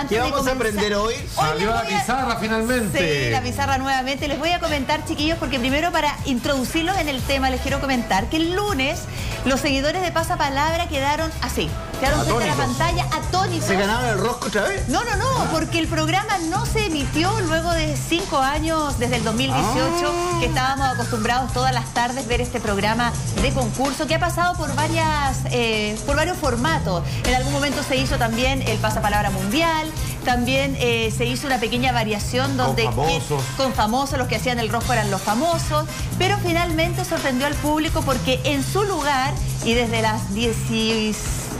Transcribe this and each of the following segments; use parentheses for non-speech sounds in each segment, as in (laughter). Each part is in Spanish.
antes ¿Qué de vamos a aprender hoy? Salió la pizarra finalmente. Sí, la pizarra nuevamente. Les voy a comentar, chiquillos, porque primero para introducirlos en el tema les quiero comentar que el lunes los seguidores de Pasapalabra quedaron así. Quedaron frente a la pantalla atónitos. ¿Se ganaron el rosco otra vez? No, no, no, porque el programa no se emitió luego de cinco años, desde el 2018, que estábamos acostumbrados todas las tardes ver este programa de concurso, que ha pasado por varias, eh, por varios formatos. En algún momento se hizo también el pasapalabra mundial, también eh, se hizo una pequeña variación donde Con famosos. que- con famosos, los que hacían el rojo eran los famosos, pero finalmente sorprendió al público porque en su lugar y desde las 10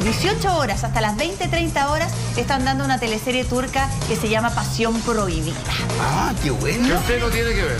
18 horas hasta las 20, 30 horas están dando una teleserie turca que se llama Pasión Prohibida. Ah, qué bueno. usted no tiene que ver.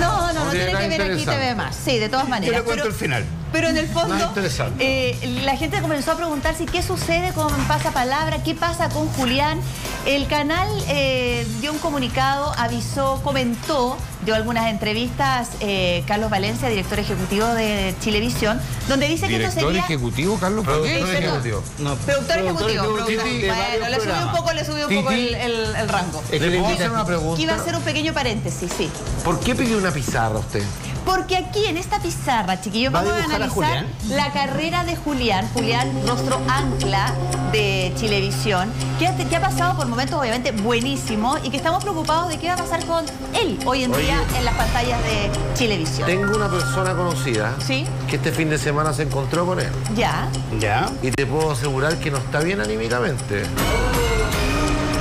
No, no, no, No tiene que ver aquí. TV más. Sí, de todas Yo maneras. le cuento el final. Pero en el fondo, interesante. eh, la gente comenzó a preguntarse qué sucede con Pasapalabra, qué pasa con Julián. El canal eh, dio un comunicado, avisó, comentó, dio algunas entrevistas eh, Carlos Valencia, director ejecutivo de Chilevisión, donde dice que esto Director sería... ejecutivo, Carlos Productor ejecutivo. No, Productor ejecutivo, Bueno, le subió un poco, le subió un poco el, Titi. el- el rango. Es que ¿Le le puedo invita- hacer una pregunta? Que iba a hacer un pequeño paréntesis, sí. ¿Por qué pidió una pizarra usted? Porque aquí en esta pizarra, chiquillos, ¿Va a vamos a analizar la carrera de Julián, Julián, rostro ancla de Chilevisión, que ha, que ha pasado por momentos obviamente buenísimos y que estamos preocupados de qué va a pasar con él hoy en Oye. día en las pantallas de Chilevisión. Tengo una persona conocida Sí. que este fin de semana se encontró con él. Ya, Ya. Y te puedo asegurar que no está bien anímicamente.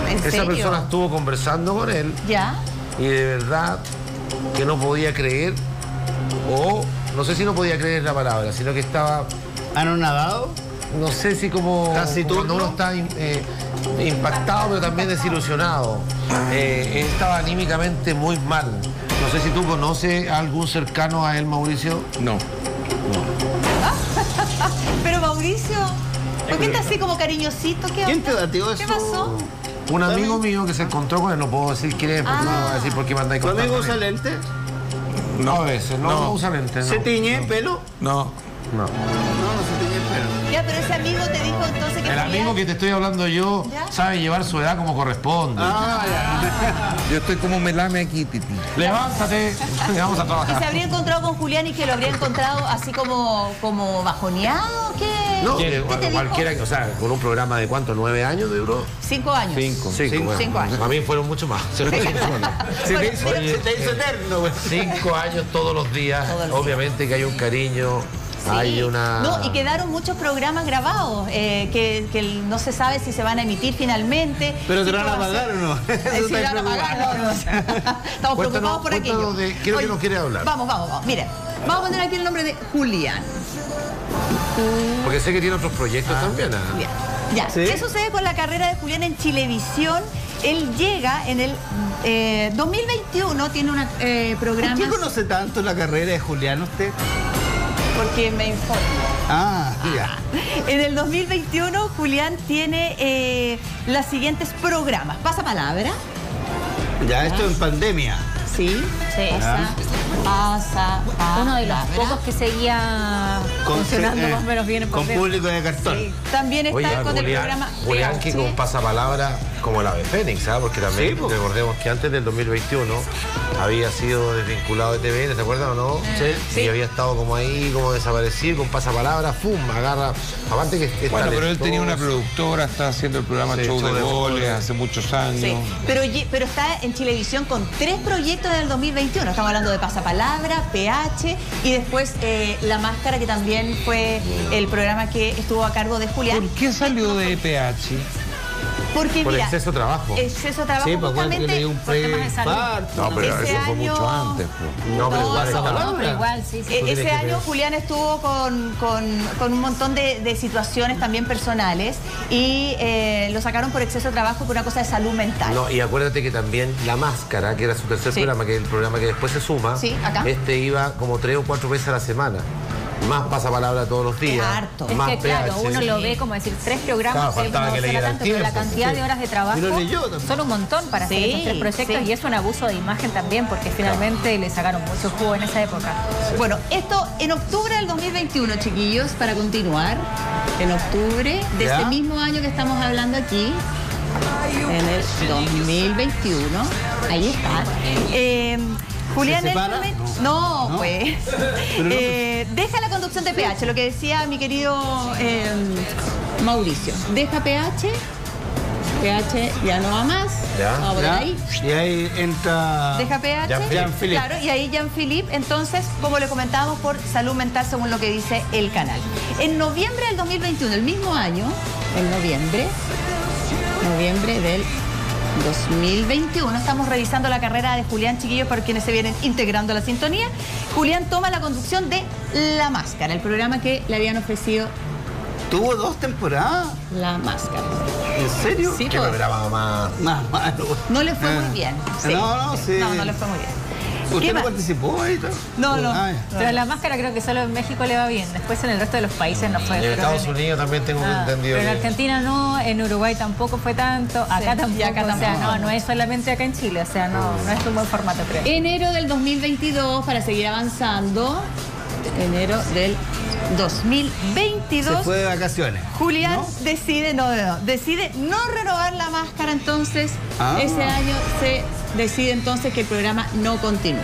en Esa serio. persona estuvo conversando con él Ya, y de verdad que no podía creer, o no sé si no podía creer la palabra, sino que estaba, ¿Anonadado? no sé si como Taciturno. cuando uno está eh, impactado, pero también desilusionado. Eh, él estaba anímicamente muy mal. No sé si tú conoces a algún cercano a él, Mauricio. No. (laughs) pero Mauricio, ¿por qué está así como cariñosito? ¿Qué ¿Quién onda? te datió eso? ¿Qué pasó? Un ¿Tu amigo mío que se encontró con él, no puedo decir quién es, porque no voy a decir por qué me andáis ¿Tu amigo usa lente? No, a veces, no, No. no usa no. ¿Se tiñe pelo? No. No. No, no pero ese amigo te dijo entonces que El amigo que te estoy hablando yo ¿Ya? sabe llevar su edad como corresponde. Ah, ya. Yo estoy como melame aquí, Titi. Levántate, vamos a ¿Y se trabajar. habría encontrado con Julián y que lo habría encontrado así como, como bajoneado? ¿Qué? No, ¿Qué que te dijo? cualquiera, o sea, con un programa de cuánto, nueve años duró. Cinco años. Cinco. Cinco, bueno. Cinco años. A mí fueron mucho más. Se te hizo, eterno. Cinco años todos los días. Todos los Obviamente que hay un cariño, Sí. hay una. No, y quedaron muchos programas grabados eh, que, que no se sabe si se van a emitir finalmente. Pero te lo van a pagar o no? (laughs) Eh, Eso si está van a pagar, no, no. Estamos Cuéntanos- preocupados por aquello. de- quiero que nos quiere hablar. Vamos, vamos, vamos. Mire, vamos a poner aquí el nombre de Julián. Porque sé que tiene otros proyectos también. ¿ah? Bien. Ya. ¿Sí? ¿Qué sucede con la carrera de Julián en Chilevisión? Él llega en el eh, 2021, tiene una eh, ¿Por programa. qué conoce tanto la carrera de Julián usted? Porque me informo. Ah, ya. (laughs) En el 2021, Julián tiene eh, los siguientes programas. Pasa palabra. Ya, esto en pandemia. Sí. Pasa, pasa, Uno de los pocos que seguía funcionando eh, más o menos bien en Con público de cartón. Sí. También está Oye, con el programa Julián que con pasapalabra como la de Fénix, ¿sabes? Porque también Sí, recordemos que antes del 2021 había sido desvinculado de TVN, ¿te acuerdas o no? Sí. Y había estado como ahí, como desaparecido, con pasapalabra, ¡fum! Agarra. Aparte que es Bueno, pero él tenía una productora, está haciendo el programa Sí, Show Show de de Goles hace muchos años. Sí, pero, pero está en Chilevisión con tres proyectos en el 2021. Estamos hablando de Pasapalabra, PH y después eh, La Máscara, que también fue el programa que estuvo a cargo de Julián. ¿Por qué salió de EPH? Porque Por mira, exceso de trabajo. exceso de trabajo Sí, justamente le dio un por temas de salud. pre-infarto. No, pero Ese eso fue año- mucho antes. pues. No, pero No, igual no, pero igual, sí, sí. E- tienes ese año. Julián estuvo con, con- con un montón de, de situaciones también personales y eh, lo sacaron por exceso de trabajo por una cosa de salud mental. No, y acuérdate que también La Máscara, que era su tercer Sí. programa, que es el programa que después se suma, Sí, acá. este iba como tres o cuatro veces a la semana. Más pasapalabra todos los días. harto. Es Más que claro, PH. uno lo ve como decir tres programas, faltaba que leyera el pero la cantidad sí. de horas de trabajo son un montón para hacer Sí, esos tres proyectos sí. y es un abuso de imagen también, porque finalmente le sacaron mucho jugo en esa época. Bueno, esto en octubre del 2021, chiquillos, para continuar. En octubre de ¿Ya? este mismo año que estamos hablando aquí, en 2021. Ahí está. Eh, Julián ¿Se separa? Elfenbein- No. No, No. pues. No, Eh, deja la conducción de PH, lo que decía mi querido eh, Mauricio. Deja PH. PH ya no va más. Ya. Vamos a poner ¿Ya? ahí. Y ahí entra. Deja PH. Jean-Philippe. Jean-Philippe. Claro, y ahí Jean-Philippe, entonces, como le comentábamos, por salud mental, según lo que dice el canal. En noviembre del 2021, el mismo año, en noviembre, noviembre del 2021, estamos revisando la carrera de Julián Chiquillos para quienes se vienen integrando a la sintonía. Julián toma la conducción de La Máscara, el programa que le habían ofrecido Tuvo dos temporadas. La Máscara. ¿En serio? Sí, ¿Qué pues. programa más? Más malo. No le fue Ah. muy bien. Sí, No, no, sí. No, no le fue muy bien. ¿Usted ¿Qué no participó ahí? No, no. Ah. Pero la máscara creo que solo en México le va bien. Después en el resto de los países no fue. En Estados Unidos también tengo Ah, entendido. pero en Argentina no, en Uruguay tampoco fue tanto, acá Sí, tampoco. y acá O sea, no, no es solamente acá en Chile, o sea, no, no es un buen formato, creo. Enero del 2022, para seguir avanzando, enero del 2022. Se fue de vacaciones. Julián ¿No? decide, no, no, no, decide no renovar la máscara, entonces Ah. ese año se decide entonces que el programa no continúa.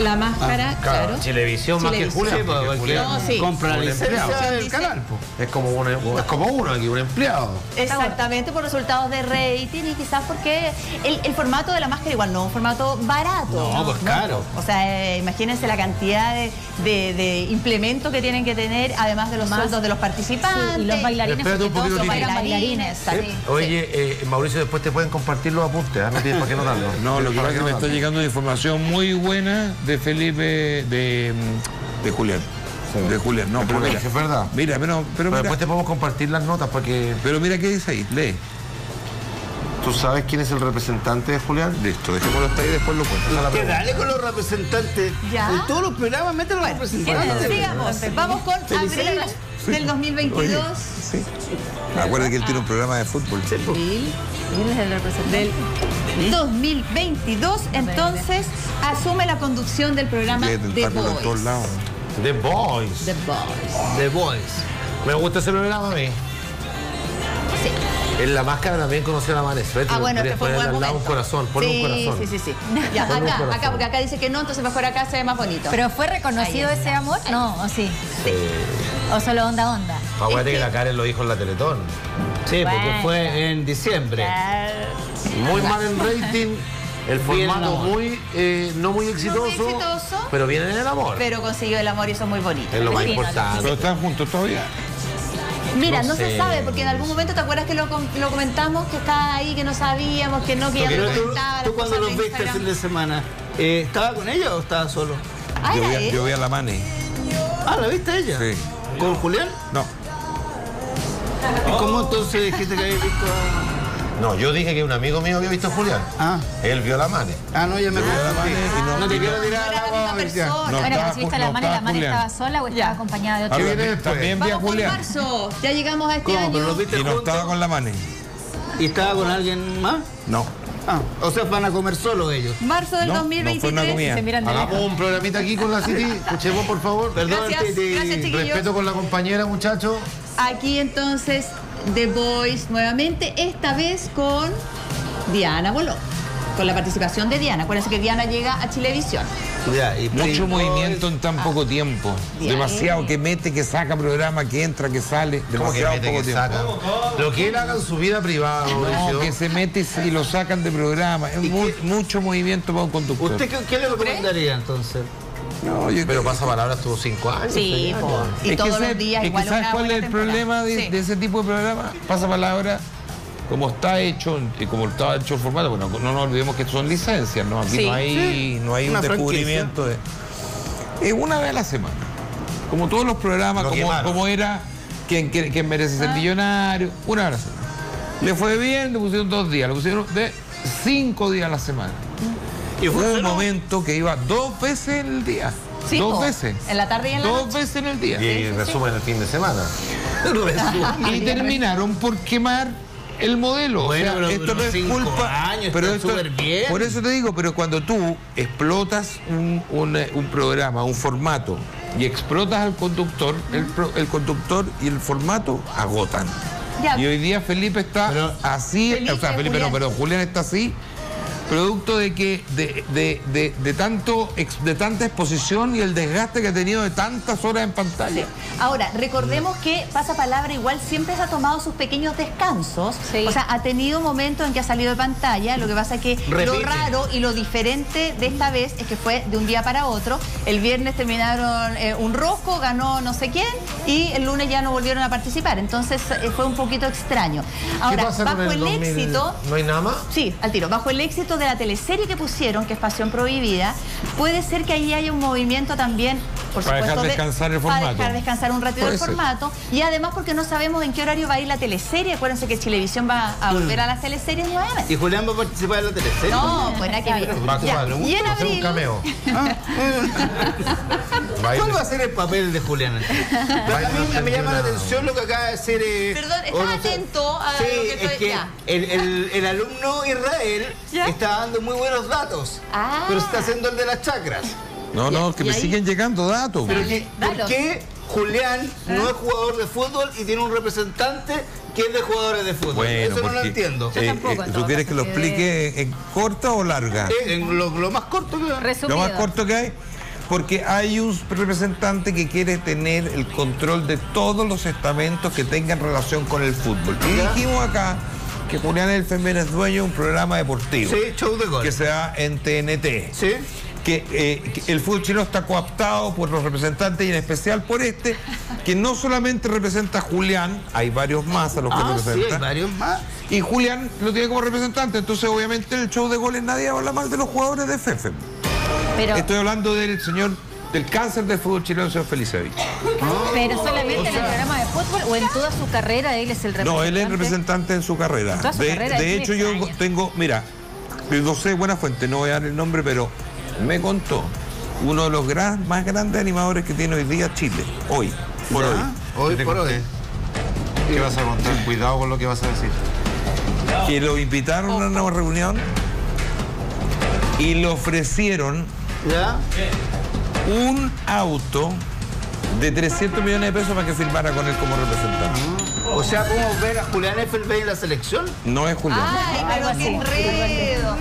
La máscara, Ah, claro. Claro, Televisión más que porque No, sí. compra licencia empleado. del canal. Es como, un, es como uno aquí, un empleado. Exactamente, por resultados de rating y quizás porque el, el formato de la máscara igual no es un formato barato. No, pues caro. O sea, eh, imagínense la cantidad de, de- de implementos que tienen que tener, además de los Más. sueldos de los participantes. Sí, y los bailarines, Espérate un poquito, bailarines. Sí. Oye, eh, Mauricio, después te pueden compartir los apuntes, ¿ah? no tienes para qué notarlo. No, lo que pasa es que me está llegando una información muy buena de Felipe, de, de Julián. De Julián, no, Es pero verdad, mira. es verdad. Mira, pero, pero Pero mira, después te podemos compartir las notas porque pero mira qué dice ahí, lee. tú sabes quién es el representante de Julián. Listo, dejémoslo hasta ahí y después lo cuento. Que dale con los representantes. ¿Ya? En todos los programas meten a los representantes. Sigamos, vamos con abril del 2022. Sí. Acuérdate que él tiene un programa de fútbol. Abril ¿Quién es el representante? del 2022, entonces asume la conducción del programa The lados. The Boys. The Voice. The Boys. Me gusta ese programa a mí. Sí. En la máscara también conocí a la Manes. Ah, bueno, este fue un buen momento. un corazón, ponle sí, un corazón. Sí, sí, sí. Ya, Ponle acá, corazón. acá, porque acá dice que no, entonces mejor acá se ve más bonito. ¿Pero fue reconocido Ahí ese amor? No, ¿o sí? Eh, ¿O solo onda onda? acuérdate Es que que- la Karen lo dijo en la Teletón. Sí, porque fue en diciembre. Muy mal en rating. El formato amor. muy, eh, no muy exitoso. exitoso. Pero viene en el amor. Pero consiguió el amor y eso es muy bonito. es lo más Sí, no, importante. Pero están juntos todavía. Mira, No no, se sabe, porque en algún momento te acuerdas que lo, com- lo comentamos, que estaba ahí, que no sabíamos, que no, que ya tú, comentaba. tú las cuando los viste el fin de semana, eh, ¿estaba con ella o estaba solo? Ah, Yo vi, a- yo vi a la Mane. Ah, ¿la viste ella? Sí. ¿Con Julián? No. ¿Y cómo entonces dijiste que habías visto a... No, yo dije que un amigo mío había visto a Julián. Ah, Él vio la Mane. ah no, ya me vi a la Mane y no- No te quiero no- tirar la persona. No, bueno, estaba si viste la no, Mane, la Mane estaba sola o Ya. estaba acompañada de otro. ¿Qué Ahora, viene después? también vi a Julián. marzo. Ya llegamos a este ¿Cómo? año. ¿Pero viste Y no estaba con la Mane. ¿Y estaba con alguien más? No. Ah, o sea, van a comer solo ellos. Marzo del No, no fue 2023. una comida. Se miran de Hagamos lejos. un programita aquí con la City. (laughs) Escuchemos, por favor. Perdón, Gracias, gracias, chiquillos. Respeto con la compañera, muchachos. Aquí entonces The Voice nuevamente, esta vez con Diana Boló. Con la participación de Diana. Acuérdense que Diana llega a Chilevisión. Ya, y Mucho movimiento en tan poco tiempo. Demasiado que mete, que saca programa, que entra, que sale. Como que Demasiado mete, poco que tiempo. saca. Lo que él haga en su vida privada, No, que se mete y lo sacan de programa. Es mu- mucho movimiento para un conductor. ¿Usted qué, qué le recomendaría entonces? No, yo Pero pasa palabra estuvo cinco años. Sí, po. y Es todos los días es que igual ¿Sabes una cuál es el temporada. problema de, Sí. de ese tipo de programa? Pasa palabra, como está hecho y como está hecho el formato, bueno, no nos olvidemos que son licencias, ¿no? Aquí Sí. no hay, no hay un descubrimiento de. Es una vez a la semana. Como todos los programas, Lo como, era quien, quien, quien merece ser millonario, una vez a la semana. Le fue bien, le pusieron dos días, le pusieron de cinco días a la semana. Y Hubo un momento que iba dos veces en el día. Sí, dos veces. En la tarde y en la Dos noche. veces en el día. Y resumen el fin de semana. (laughs) (laughs) y terminaron por quemar el modelo. Bueno, o sea, pero esto no es culpa. años, pero está esto, súper bien. Por eso te digo, pero cuando tú explotas un, un, eh, un programa, un formato, y explotas al conductor, el, el conductor y el formato agotan. Ya. Y hoy día Felipe está Pero- así, Felipe, o sea, Felipe no, pero Julián está así, producto de que de, de- de- de tanto ex- de tanta exposición y el desgaste que ha tenido de tantas horas en pantalla. Ahora, recordemos que Pasapalabra igual siempre se ha tomado sus pequeños descansos. Sí. O sea, ha tenido momentos en que ha salido de pantalla. Lo que pasa es que lo raro y lo diferente de esta vez es que fue de un día para otro. El viernes terminaron eh, un rosco, ganó no sé quién y el lunes ya no volvieron a participar. Entonces eh, fue un poquito extraño. Ahora, ¿Qué pasa bajo con el, el 2000? éxito... ¿No hay nada más? Sí, al tiro. Bajo el éxito de la teleserie que pusieron, que es Pasión Prohibida, puede ser que ahí haya un movimiento también, por Para dejar supuesto, descansar el Para formato. dejar descansar un ratito el formato. Y además porque no sabemos en qué horario va a ir la teleserie. Acuérdense que Chilevisión va a volver a las teleseries nuevamente. ¿Y Julián va a participar en la teleserie? No, pues nada que ver. Y en va a hacer un abril... cameo. ¿Cuál va a ser el papel de Julián? Pero a mí me llama la atención lo que acaba de decir. eh, Perdón, está no sé. atento a sí, lo que es que el, el- el alumno Israel ¿Ya? está dando muy buenos datos. Ah. Pero está haciendo el de las chakras. No, no, que me ahí- siguen llegando datos. Pero que- ¿por qué Julián no es jugador de fútbol y tiene un representante que es de jugadores de fútbol? Eso no lo porque, entiendo. Yo tampoco, en ¿Tú quieres que lo que explique en corta o larga? Eh, en lo, lo más corto que... Resumido. Lo más corto que hay, porque hay un representante que quiere tener el control de todos los estamentos que tengan relación con el fútbol. Y dijimos acá que Julián Elfenben es dueño de un programa deportivo Sí, show de gol. que se da en TNT. Sí. Que, eh, que el fútbol chileno está cooptado por los representantes y en especial por este, que no solamente representa a Julián, hay varios más a los que Ah, sí, representa. hay varios más. Y Julián lo tiene como representante, entonces obviamente en el show de goles nadie habla mal de los jugadores de FEFE. Pero, Estoy hablando del señor, del cáncer del fútbol chileno, el señor Felicevich. pero solamente en el programa de fútbol o en toda su carrera él es el representante. No, él es representante en su carrera. En toda su de carrera, de hecho, yo tengo, mira, no sé buena fuente, no voy a dar el nombre, pero me contó uno de los gran- más grandes animadores que tiene hoy día Chile, hoy, por Ya, hoy. Hoy por conté? hoy. ¿Qué vas a contar? Cuidado con lo que vas a decir. que lo invitaron a una nueva reunión y le ofrecieron ¿Ya? un auto de 300 millones de pesos para que firmara con él como representante. O sea, ¿podemos ver a Julián Effelbein en la selección? No es Julián. Ay, pero Algo qué así, enredo.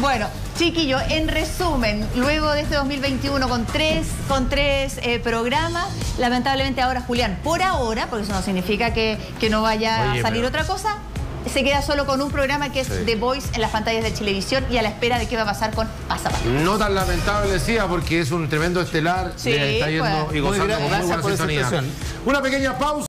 Bueno, chiquillo, en resumen, luego de este 2021 con tres, con tres eh, programas, lamentablemente ahora Julián, por ahora, porque eso no significa que, que no vaya Oye, a salir pero- otra cosa, se queda solo con un programa que es The Voice en las pantallas de televisión y a la espera de qué va a pasar con Pasapasa. No tan lamentable decía, porque es un tremendo estelar. Sí, está yendo pues. y Muy gozando gra- con muy gracias buena sintonía. Una pequeña pausa.